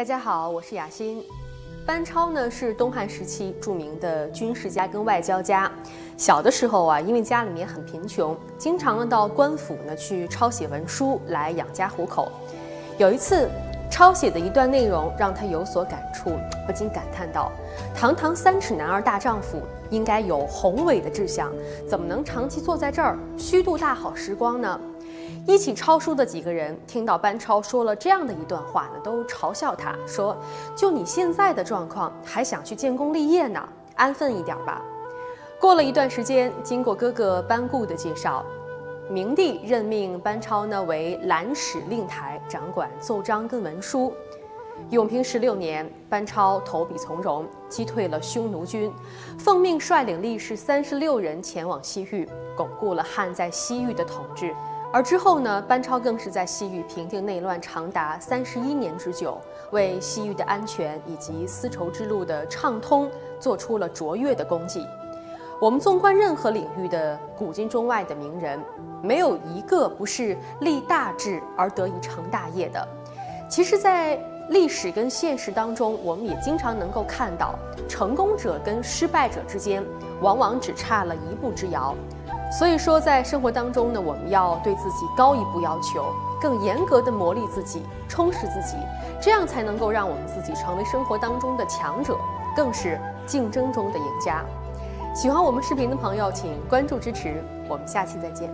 大家好，我是雅欣。班超呢是东汉时期著名的军事家跟外交家。小的时候啊，因为家里面很贫穷，经常呢到官府呢去抄写文书来养家糊口。有一次，抄写的一段内容让他有所感触，不禁感叹道：“堂堂三尺男儿大丈夫，应该有宏伟的志向，怎么能长期坐在这儿虚度大好时光呢？”一起抄书的几个人听到班超说了这样的一段话呢，都嘲笑他说：“就你现在的状况，还想去建功立业呢？安分一点吧。”过了一段时间，经过哥哥班固的介绍，明帝任命班超呢为蓝史令台，掌管奏章跟文书。永平十六年，班超投笔从戎，击退了匈奴军，奉命率领力士三十六人前往西域，巩固了汉在西域的统治。而之后呢，班超更是在西域平定内乱长达三十一年之久，为西域的安全以及丝绸之路的畅通做出了卓越的功绩。我们纵观任何领域的古今中外的名人，没有一个不是立大志而得以成大业的。其实，在历史跟现实当中，我们也经常能够看到，成功者跟失败者之间，往往只差了一步之遥。所以说，在生活当中呢，我们要对自己高一步要求，更严格的磨砺自己，充实自己，这样才能够让我们自己成为生活当中的强者，更是竞争中的赢家。喜欢我们视频的朋友，请关注支持，我们下期再见。